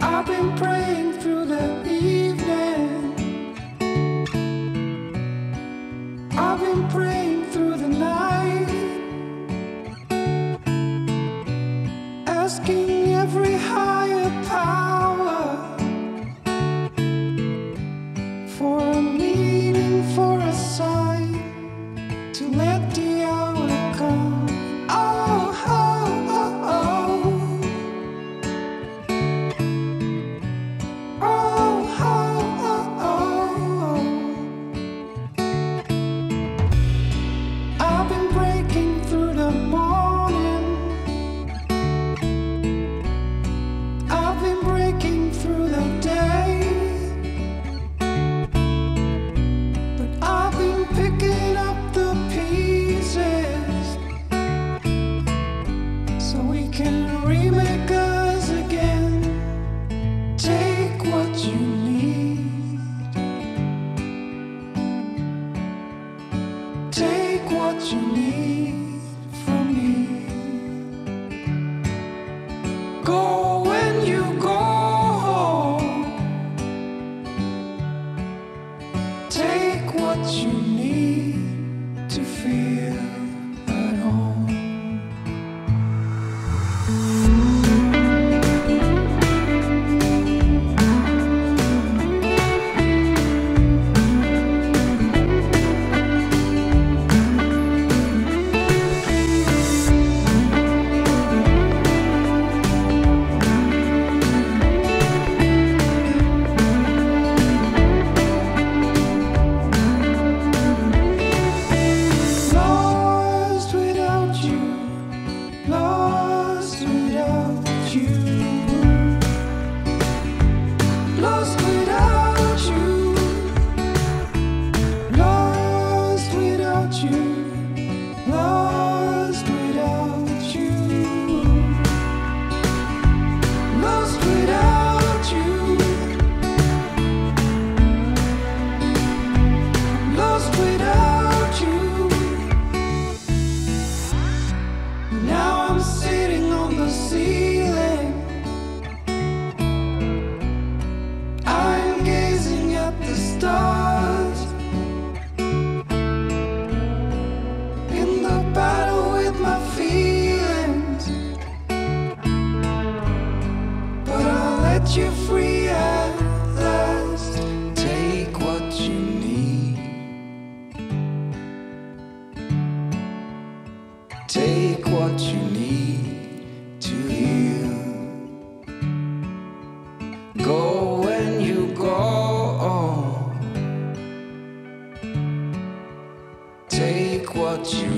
I've been praying through the evening you. set you free at last. Take what you need. Take what you need to heal. Go when you go. Take what you